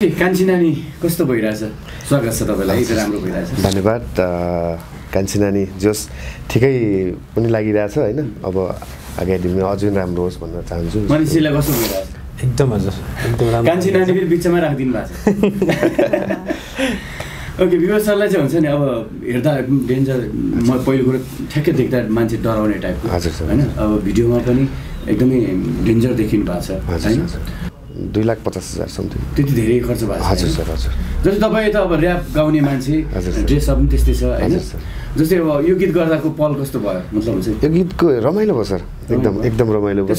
कान्छी नानी कस्तो भइरहेछ? स्वागत छ तपाईँलाई एकदम राम्रो भइरहेछ। धन्यवाद कान्छी नानी जोस् ठिकै पनि लागिरहेछ होइन? अब एकाडेमीमा अझै राम्रो होस् भन्न चाहन्छु। मनिषीलाई कस्तो भइरहेछ? एकदम हजुर एकदम राम्रो कान्छी नानी फेरि बिचमा राखिदिनु भएको छ। ओके विवाह सरलाई चाहिँ हुन्छ नि अब हेर्दा डेन्जर म पहिलो कुरो ठ्याक्कै देख्दा मान्छे डराउने टाइपको। होइन? अब भिडियोमा पनि एकदमै डेन्जर देखिनु भएको छ होइन दुई लाख पचास हजार समथिङ त्यति धेरै खर्च भएको हजुर? सर हजुर जस्तै तपाईँ त अब ऱ्याप गाउने मान्छे। ड्रेसअप पनि त्यस्तै छ होइन जस्तै अब यो गीत गर्दाको पल कस्तो भयो? मतलब यो गीतको रमाइलो भयो सर। एकदम। एकदम रमाइलो भयो।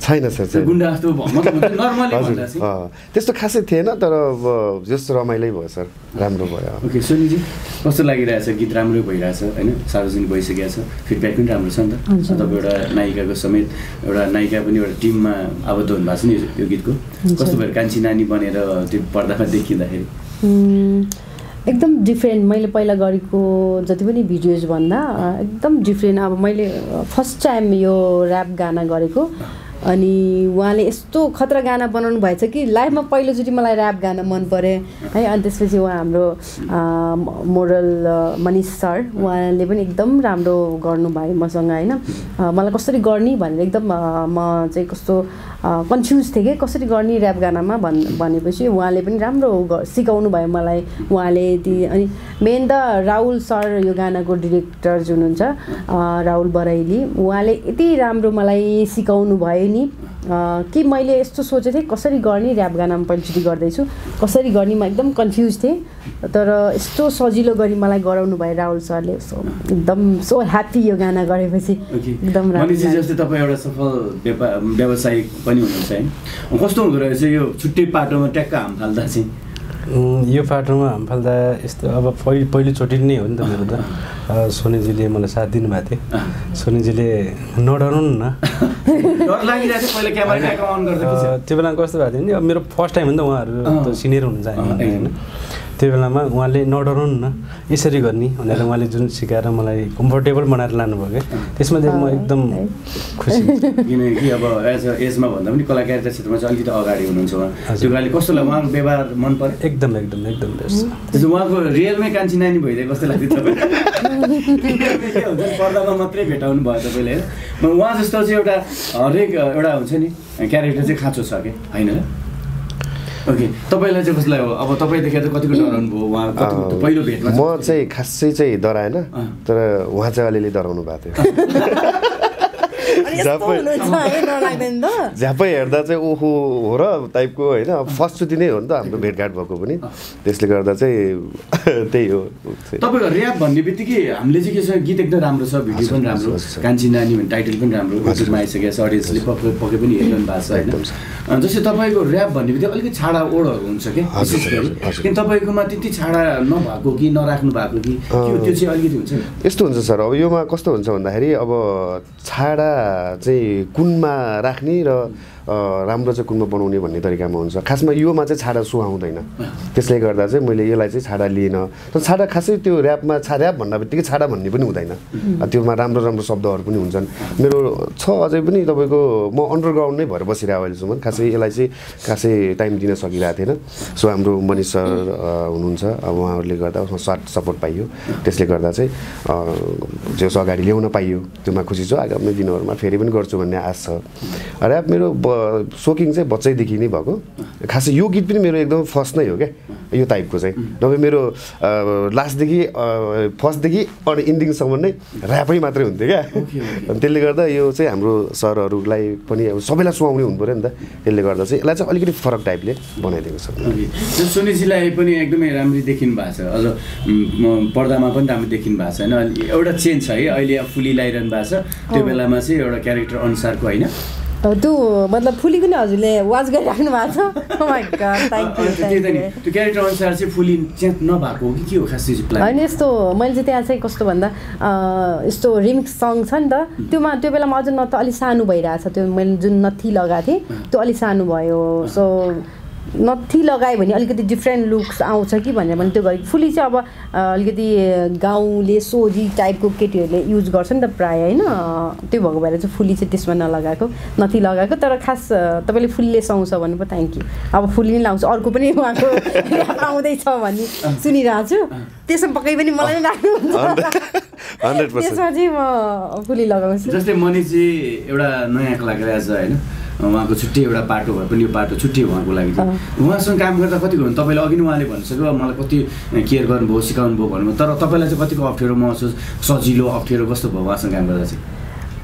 छैन सर त्यस्तो खासै थिएन तर अब जस्तो रमाइलै भयो सर। राम्रो भयो। ओके सोनीजी कस्तो लागिरहेछ? गीत राम्रै भइरहेछ होइन? सार्वजनिक भइसकेको छ। फिडब्याक पनि राम्रो छ नि त। तपाईँ एउटा नायिकाको समेत एउटा नायिका पनि एउटा टिममा आबद्ध हुनुभएको छ नि यो- गीतको। कस्तो भयो? कान्छी नानी बनेर त्यो पर्दामा देखिँदाखेरि। एकदम डिफ्रेन्ट मैले पहिला गरेको जति पनि भिडियोज भन्दा अ, एकदम डिफ्रेन्ट अब मैले फर्स्ट टाइम यो ऱ्याप गाना गरेको। अनि उहाँले यस्तो खतरा गाना बनाउनु भएछ कि लाइफमा पहिलोचोटि मलाई ऱ्याप गाना मन पऱ्यो है। अनि त्यसपछि उहाँ हाम्रो अ, मनिष सर उहाँले पनि एकदम राम्रो गर्नुभयो मसँग होइन। मलाई कसरी गर्ने भनेर एकदम म चाहिँ कस्तो कन्फ्युज थिएँ कि कसरी गर्ने ऱ्याप गानामा भन् भनेपछि उहाँले पनि राम्रो सिकाउनु भयो मलाई उहाँले अनि मेन त राहुल सर यो गानाको डिरेक्टर जुन हुन्छ राहुल बराइली उहाँले यति राम्रो मलाई सिकाउनु भयो नि कि मैले यस्तो सोचेको थिएँ कसरी गर्ने ऱ्याप गानामा पहिलोचोटि गर्दैछु। कसरी गर्ने म एकदम कन्फ्युज थिएँ। तर यस्तो सजिलो गरी मलाई गराउनु भयो राहुल सरले सो एकदम सो ह्याप्पी यो गाना गरेपछि। एकदम। जस्तै तपाईँ एउटा सफल व्यावसायिक पनि हुनुहुन्छ है। कस्तो हुँदो रहेछ यो छुट्टै पाटोमा ट्याक्क हाम फाल्दा चाहिँ? यो पाटोमा हाम फाल्दा यस्तो अब पहिलो पहिलोचोटि नै हो नि त मेरो त। सोनीजीले मलाई साथ दिनुभएको थियो। सोनीजीले नडराउनु न? त्यो बेलामा कस्तो भएको थियो नि अब मेरो फर्स्ट टाइम हो नि त उहाँहरू सिनियर हुनुहुन्छ। होइन। त्यो बेलामा उहाँले नडराउनु न यसरी गर्ने भनेर उहाँले जुन सिकाएर मलाई कम्फोर्टेबल बनाएर लानुभयो क्या। त्यसमा चाहिँ म एकदम खुसी। किनकि अब एज अ एजमा भन्दा पनि कलाकारिता क्षेत्रमा चाहिँ अलिकति अगाडि हुनुहुन्छ उहाँ। त्यो कारणले कस्तो लाग्यो? उहाँको व्यवहार मन पऱ्यो? एकदम एकदम एकदम बेस्ट त्यसो उहाँको रियलमै कान्छी नानी भइदियो कस्तो लाग्थ्यो तपाईँ? पर्दामा मात्रै भेटाउनु भयो तपाईँले होइन म उहाँ जस्तो चाहिँ एउटा हरेक एउटा हुन्छ नि क्यारेक्टर चाहिँ खाँचो छ कि? होइन? ओके तपाईँलाई चाहिँ कस्तो लाग्यो अब तपाईँ देखेर चाहिँ कतिको डराउनु भयो? उहाँ पहिलो भेटमा म चाहिँ खासै चाहिँ डराएन। तर उहाँ चाहिँ अलिअलि डराउनु भएको थियो। झ्यापै- हेर्दा चाहिँ ओहो हो र टाइपको होइन अब फर्स्टचोटि नै हो नि त हाम्रो भेटघाट भएको पनि। त्यसले गर्दा चाहिँ त्यही हो। तपाईँको ऱ्याप भन्ने बित्तिकै हामीले चाहिँ के छ गीत एकदम राम्रो छ भिडियो पनि राम्रो। कान्छी नानी भन्ने टाइटल पनि राम्रो युट्युबमा आइसकेको छ अडियन्सले पक्कै पक्कै पनि हेरिरहनु भएको छ होइन। जस्तै तपाईँको ऱ्याप भन्ने बित्तिकै अलिकति छाडा ओडहरू हुन्छ कि हजुर, विशेष गरी। हजुर, हजुर। किन तपाईँकोमा त्यति छाडा नभएको कि नराख्नु भएको कि त्यो चाहिँ अलिकति हुन्छ यस्तो हुन्छ सर अब योमा कस्तो हुन्छ भन्दाखेरि अब छाडा चाहिँ कुनमा राख्ने र राम्रो चाहिँ कुनमा बनाउने भन्ने तरिकामा हुन्छ। खासमा योमा चाहिँ छाडा सुहाउँदैन। त्यसले गर्दा चाहिँ मैले यसलाई चाहिँ छाडा लिएन। तर छाडा खासै त्यो ऱ्यापमा छा ऱ्याप भन्दा बित्तिकै छाडा भन्ने पनि हुँदैन। त्योमा राम्रो राम्रो शब्दहरू पनि हुन्छन्। मेरो छ अझै पनि तपाईँको म अन्डरग्राउन्ड नै भएर बसिरहेको अहिलेसम्म। खासै यसलाई चाहिँ खासै टाइम दिन सकिरहेको थिएन। सो हाम्रो मनिष सर हुनुहुन्छ। अब उहाँहरूले गर्दा उसमा साथ सपोर्ट पाइयो। त्यसले गर्दा चाहिँ जस अगाडि ल्याउन पाइयो त्योमा खुसी छु। आगामी दिनहरूमा फेरि पनि गर्छु भन्ने आश छ। ऱ्याप मेरो सोकिङ चाहिँ बच्चैदेखि नै भएको। खासै यो गीत पनि मेरो एकदम फर्स्ट नै हो क्या। यो टाइपको चाहिँ। नभए मेरो लास्टदेखि फर्स्टदेखि अनि इन्डिङसम्म नै ऱ्यापै मात्रै हुन्थ्यो क्या। अनि त्यसले गर्दा यो चाहिँ हाम्रो सरहरूलाई पनि अब सबैलाई सुहाउने हुनु पऱ्यो नि त। त्यसले गर्दा चाहिँ यसलाई चाहिँ अलिकति फरक टाइपले बनाइदिएको छ। सुनिजीलाई पनि एकदमै राम्ररी देखिनु भएको छ। अझ पर्दामा पनि राम्रो देखिनु भएको छ होइन? एउटा चेन्ज छ है अहिले फुली लगाइरहनु भएको छ। त्यो बेलामा चाहिँ एउटा क्यारेक्टर अनुसारको होइन? त्यो मतलब फुलीको नि हजुरले वाच गरिराख्नु भएको छ। फुली होइन यस्तो मैले चाहिँ त्यहाँ चाहिँ कस्तो भन्दा यस्तो रिमिक्स सङ छ नि त त्योमा त्यो बेलामा अझ न त अलिक सानो भइरहेछ त्यो मैले जुन नथी लगाएको थिएँ त्यो अलिक सानो भयो। सो नथी लगायो भने अलिकति डिफ्रेन्ट लुक्स आउँछ कि भनेर भने त्यो गरेको फुली चाहिँ अब अलिकति गाउँले सोझी टाइपको केटीहरूले युज गर्छ नि त प्रायः होइन। त्यो भएको भएर चाहिँ फुली चाहिँ त्यसमा नलगाएको नथी लगाएको तर खास तपाईँले फुलले सुहाउँछ भन्नु पो थ्याङ्क यू अब फुली नै लाउँछु अर्को पनि उहाँको आउँदैछ भन्ने सुनिरहेको छु त्यसमा पक्कै पनि मलाई नै हन्ड्रेड त्यसमा चाहिँ म फुली लगाउँछु। जस्तै मनिषजी एउटा नयाँ कलाकार आज होइन। उहाँको छुट्टै एउटा पाटो भए पनि यो पाटो छुट्टै उहाँको लागि उहाँसँग काम गर्दा कतिको हुन्छ तपाईँले अघि नै उहाँले भनिसक्यो मलाई कति केयर गर्नुभयो सिकाउनु भयो भन्नुभयो। तर तपाईँलाई चाहिँ कतिको अप्ठ्यारो महसुस सजिलो अप्ठ्यारो कस्तो भयो उहाँसँग काम गर्दा चाहिँ?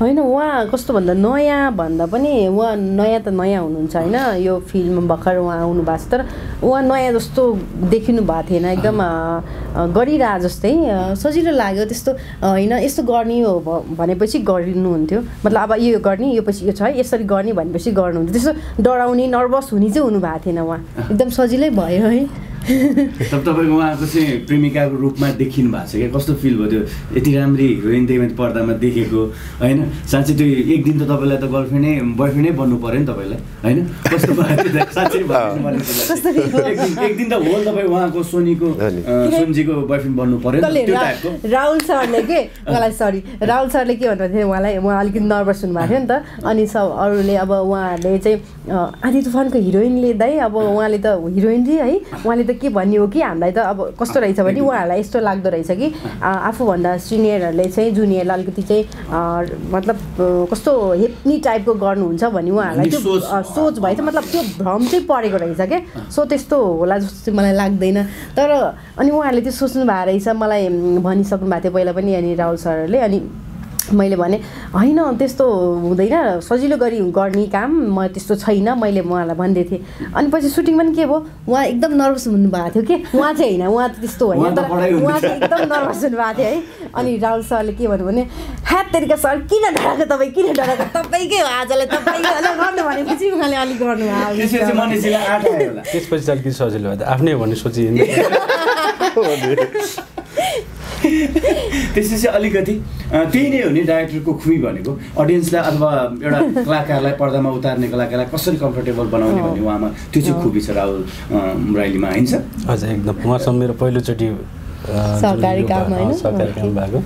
होइन उहाँ कस्तो भन्दा नयाँ भन्दा पनि उहाँ नयाँ त नयाँ हुनुहुन्छ होइन यो फिल्डमा भर्खर उहाँ आउनु भएको छ तर उहाँ नयाँ जस्तो देखिनु भएको थिएन एकदम गरिरहे जस्तै सजिलो लाग्यो त्यस्तो होइन यस्तो गर्ने हो भनेपछि गरिदिनुहुन्थ्यो मतलब अब यो गर्ने यो पछि यो छ है यसरी गर्ने भनेपछि गर्नुहुन्थ्यो त्यस्तो डराउने नर्भस हुने चाहिँ हुनु भएको थिएन उहाँ एकदम सजिलै भयो है। तब तपाईँको उहाँको चाहिँ प्रेमिकाको रूपमा देखिनु भएको छ क्या? कस्तो फिल भयो त्यो? यति राम्री हिरोइन त्यही माथि पर्दामा देखेको होइन? साँच्चै त्यो एक दिन त तपाईँलाई त गर्लफ्रेन्डै बोयफ्रेन्डै बन्नु पऱ्यो नि तपाईँलाई होइन? कस्तो? एक दिन एक दिन त होल तपाईँ उहाँको सोनीको सोनजीको बोयफ्रेन्ड बन्नु पऱ्यो राहुल सरले के? मलाई सरी राहुल सरले के भन्नुभएको थियो? उहाँलाई उहाँ अलिकति नर्भस हुनुभएको थियो नि त। अनि सब अरूले अब उहाँहरूले चाहिँ आधी तुफानको हिरोइनले दाइ अब उहाँले त हिरोइन रे है उहाँले त के भन्ने हो कि हामीलाई त अब कस्तो रहेछ भने उहाँहरूलाई यस्तो लाग्दो रहेछ कि आफूभन्दा सिनियरहरूले चाहिँ जुनियरलाई अलिकति चाहिँ मतलब कस्तो हेप्ने टाइपको गर्नुहुन्छ भने उहाँहरूलाई त्यो सोच- भएछ मतलब त्यो भ्रम चाहिँ परेको रहेछ क्या। सो त्यस्तो होला जस्तो चाहिँ मलाई लाग्दैन। तर अनि उहाँहरूले त्यो सोच्नु भएको रहेछ मलाई भनिसक्नु भएको थियो पहिला पनि अनि राहुल सरहरूले अनि मैले भने होइन त्यस्तो हुँदैन। सजिलो गरी गर्ने काम म त्यस्तो छैन। मैले उहाँलाई भन्दै थिएँ। अनि पछि सुटिङ पनि के भयो? उहाँ एकदम नर्भस हुनुभएको थियो कि? उहाँ चाहिँ होइन उहाँ त त्यस्तो होइन। तर। उहाँ चाहिँ एकदम नर्भस हुनुभएको थियो है। अनि राहुल सरले के भन्नु भने ह्याट तरिका सर किन डराएको तपाईँ? किन डराएको? तपाईँकै हो आजलाई तपाईँकै होला गर्नु भनेपछि उहाँले अलिक गर्नु त्यसपछि अलिकति सजिलो भयो त। आफ्नै हो भन्ने सोची त्यसपछि अलिकति त्यही नै हो नि डाइरेक्टरको खुबी भनेको। अडियन्सलाई अथवा एउटा कलाकारलाई पर्दामा उतार्ने कलाकारलाई कसरी कम्फर्टेबल बनाउने भन्ने उहाँमा त्यो चाहिँ खुबी छ राहुल राईलीमा होइन सर? हजुर एकदम। उहाँसँग मेरो पहिलोचोटि काम भएको।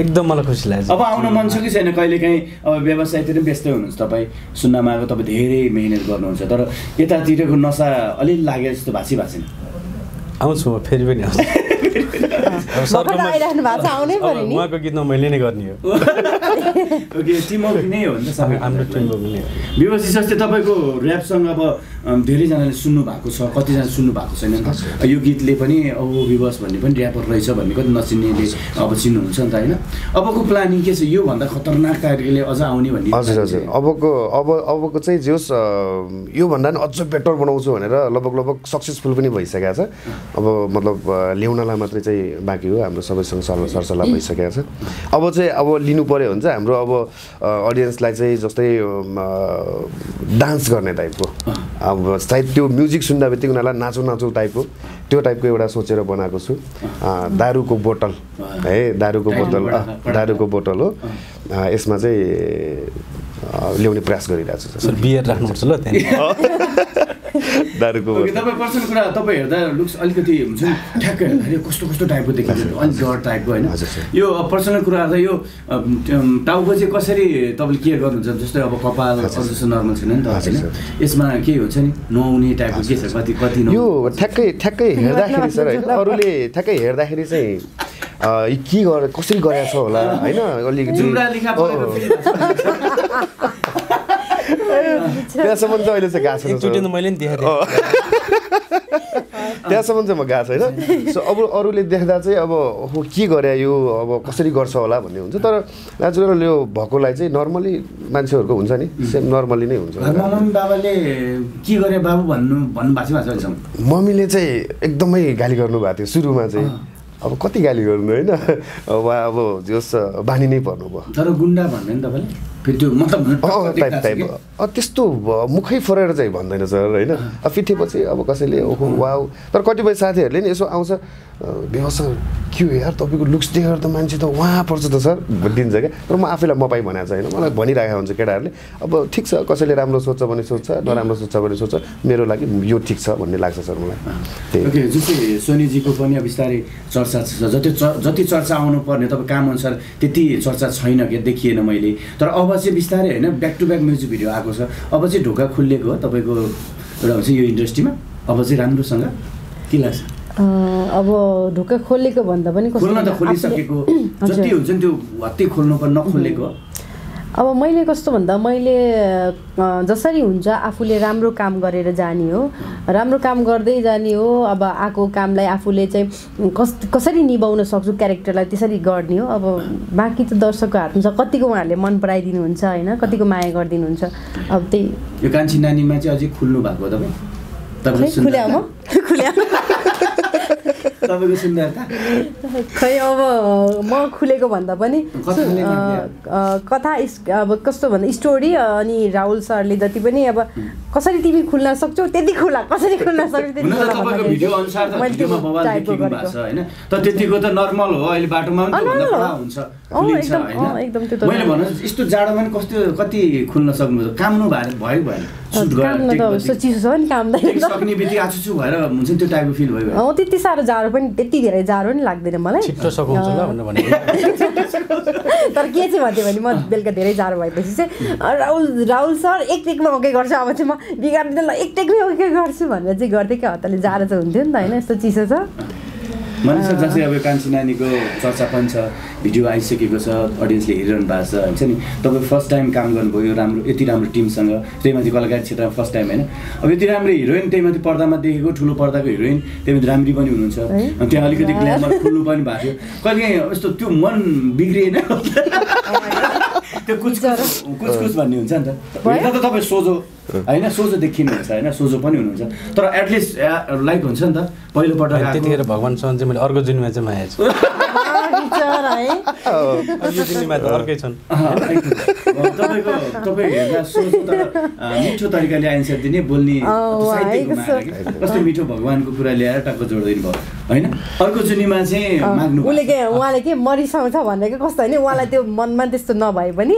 एकदम मलाई खुसी लाग्छ। अब आउन मन छ कि छैन? कहिलेकाहीँ अब व्यवसायतिर पनि व्यस्तै हुनुहुन्छ तपाईँ। सुन्नमा आएको तपाईँ धेरै मेहनत गर्नुहुन्छ तर यतातिरको नसा अलिअलि लागे जस्तो भाषी छैन आउँछु म फेरि पनि आउँछु। नि। उहाँको गीतमा मैले नै गर्ने हो। ओके टिमवर्क नै हो नि त सबै? हाम्रो पनि हो। व्यवस्थित जस्तै तपाईँको ऱ्यापसँग अब धेरैजनाले सुन्नु भएको छ कतिजना सुन्नु भएको छैन। नि यो गीतले पनि अब विवश भन्ने पनि ऱ्यापर रहेछ भन्ने कति नचिन्नेले अब चिन्नुहुन्छ नि त होइन? अबको प्लानिङ के छ? योभन्दा खतरनाक तरिकाले अझ आउने भन्ने हजुर हजुर। अबको अब अबको चाहिँ जे होस् योभन्दा नि अझ बेटर बनाउँछु भनेर लगभग लगभग सक्सेसफुल पनि भइसकेको छ। अब मतलब ल्याउनलाई मात्रै चाहिँ बाँकी हो हाम्रो सबैसँग सर सरसल्लाह भइसकेको छ। अब चाहिँ अब लिनु पऱ्यो भने चाहिँ हाम्रो अब अडियन्सलाई चाहिँ जस्तै डान्स गर्ने टाइपको अब सायद त्यो म्युजिक सुन्दा बित्तिकै उनीहरूलाई नाचौँ नाचौँ टाइपको त्यो टाइपको एउटा सोचेर बनाएको छु। दारूको बोतल। है दारूको बोतल दारूको बोतल हो। यसमा चाहिँ ल्याउने प्रयास गरिरहेको छु। सर बियर राख्नुपर्छ ल त्यहाँनिर। दारूको तपाईँ पर्सनल कुरा तपाईँ हेर्दा लुक्स अलिकति हुन्छ नि ठ्याक्कै हेर्दाखेरि कस्तो कस्तो टाइपको देखिन्छ अलिक डर टाइपको होइन। यो पर्सनल कुरा गर्दा यो टाउको चाहिँ कसरी तपाईँले केयर गर्नुहुन्छ? जस्तै अब कपाल जस्तो नर्मल छैन नि त हजुर, होइन। यसमा के हुन्छ नि? नुहाउने टाइपको के छ? कति कति यो? ठ्याक्कै ठ्याक्कै हेर्दाखेरि सर होइन अरूले ठ्याक्कै हेर्दाखेरि चाहिँ के गर कसरी गरेको छ होला होइन अलिकति जुम्रा लिखा अँ, परेको अँ। feel भएको छ। त्यहाँसम्म चाहिँ अहिले चाहिँ गएको छैन एकचोटि। मैले नि देखाएको थिएँ। त्यहाँसम्म चाहिँ म गएको छैन सो अब अरूले देख्दा चाहिँ अब हो के गरे यो अब कसरी गर्छ होला भन्ने हुन्छ। तर नेचुरल यो भएकोलाई चाहिँ नर्मली मान्छेहरूको हुन्छ नि। सेम नर्मली नै हुन्छ। बाबाले के गरे बाबु भन्नु भन्नु भएको छ भएको छ अहिलेसम्म मम्मीले चाहिँ एकदमै गाली गर्नुभएको थियो सुरुमा चाहिँ। अब कति गाली गर्नु होइन? उहाँ अब जस बानी नै पर्नुभयो। तर गुन्डा भन्दैन तपाईँले? Type type. कि? त्यस्तो मुखै फरेर चाहिँ भन्दैन सर होइन? अब फिटेपछि अब कसैले ओहो वाउ। तर कतिपय साथीहरूले नि यसो आउँछ व्यवसाय के हो यार तपाईँको लुक्स देखेर त मान्छे त वहाँ पर्छ त सर दिन्छ क्या। तर म आफैलाई मपाई भनेको छ होइन मलाई भनिरहेको हुन्छ केटाहरूले अब ठिक छ कसैले राम्रो सोध्छ भने सोध्छ नराम्रो सोध्छ भने सोध्छ। मेरो लागि यो ठिक छ भन्ने लाग्छ सर मलाई। त्यही। जस्तै सोनीजीको पनि अब बिस्तारै चर्चा छ। जति जति चर्चा आउनु पर्ने तपाईँ काम अनुसार त्यति चर्चा छैन क्या देखिएन मैले। तर अब चाहिँ बिस्तारै होइन back to back music video आएको छ। अब चाहिँ ढोका खुलिएको हो तपाईँको एउटा हुन्छ यो इन्डस्ट्रीमा अब चाहिँ राम्रोसँग के लाग्छ? अब ढोका खोलेको भन्दा पनि खोल्न त खोलिसकेको जति। हुन्छ नि त्यो हत्तै खोल्नु पनि नखोलेको हो। अब मैले कस्तो भन्दा मैले जसरी हुन्छ आफूले राम्रो काम गरेर जाने हो। राम्रो काम गर्दै जाने हो अब आएको कामलाई आफूले चाहिँ कस कसरी निभाउन सक्छु क्यारेक्टरलाई त्यसरी गर्ने हो। अब बाँकी त दर्शकको हातमा छ। कतिको उहाँहरूले मन पराइदिनुहुन्छ होइन कतिको माया गरिदिनुहुन्छ। अब त्यही। यो कान्छी नानीमा चाहिँ अझै खुल्नु भएको हो तपाईँ? खुल्या तपाईँको सुन्दरता खै अब म खुलेको भन्दा पनि कथा अब कस्तो भन्दा स्टोरी अनि राहुल सरले जति पनि अब कसरी तिमी खुल्न सक्छौ त्यति खुला कसरी खुल्न सक्छौ त्यति तर त्यतिको त नर्मल हो अहिले बाटोमा पनि यस्तो जाडोमा पनि कस्तो कति खुल्न सक्नुहुन्छ काम्नु भयो भयो भएन सुट काम न त यस्तो चिसो छ नि काम टेक सक्ने बित्तिकै आछु भएर हुन्छ नि त्यो टाइपको फिल भयो। अँ त्यति साह्रो जाडो पनि त्यति धेरै जाडो पनि लाग्दैन मलाई। तर के चाहिँ भन्थ्यो भने म बेलुका धेरै जाडो भएपछि चाहिँ राहुल राहुल सर एक टेकमा ओके गर्छु। अब चाहिँ म बिगार्दिनँ ल एक टेकमै ओके गर्छु भनेर चाहिँ गर्थेँ क्या हतारले जाडो चाहिँ हुन्थ्यो नि त होइन यस्तो चिसो छ। मानिस जस्तै अब कान्छी नानीको चर्चा पनि छ भिडियो आइसकेको छ अडियन्सले हेरिरहनु भएको छ हुन्छ नि? तपाईँ फर्स्ट टाइम काम गर्नुभयो राम्रो यति राम्रो टिमसँग त्यही माथि कलाकार क्षेत्रमा फर्स्ट टाइम होइन? अब यति राम्रो हिरोइन त्यही माथि पर्दामा देखेको ठुलो पर्दाको हिरोइन त्यही माथि राम्री पनि हुनुहुन्छ। त्यहाँ अलिकति ग्ल्यामर खुल्नु पनि भएको थियो। कहिले काहीँ यस्तो त्यो मन बिग्रिएन। त्यो कुछ कुछ भन्ने हुन्छ नि त? हेर्दा त तपाईँ सोझो होइन सोझो देखिनुहुन्छ होइन? सोझो पनि हुनुहुन्छ। तर एटलिस्ट लाइक हुन्छ नि त। पहिलोपटक त्यतिखेर भगवान्सँग चाहिँ मैले अर्को जुनीमा चाहिँ माया छु। तपाईँको तपाईँ हेर्दा सोझो तर मिठो तरिकाले एन्सर दिने बोल्ने। कस्तो मिठो भगवान्को कुरा ल्याएर टक्क जोडिदिनु भयो? होइन? अर्को जुनीमा चाहिँ उसले के उहाँले के मरिसाउँछ भनेको कस्तो होइन? उहाँलाई त्यो मनमा त्यस्तो नभए पनि।